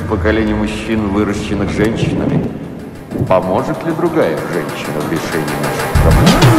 поколений мужчин, выращенных женщинами? Поможет ли другая женщина в решении наших проблем?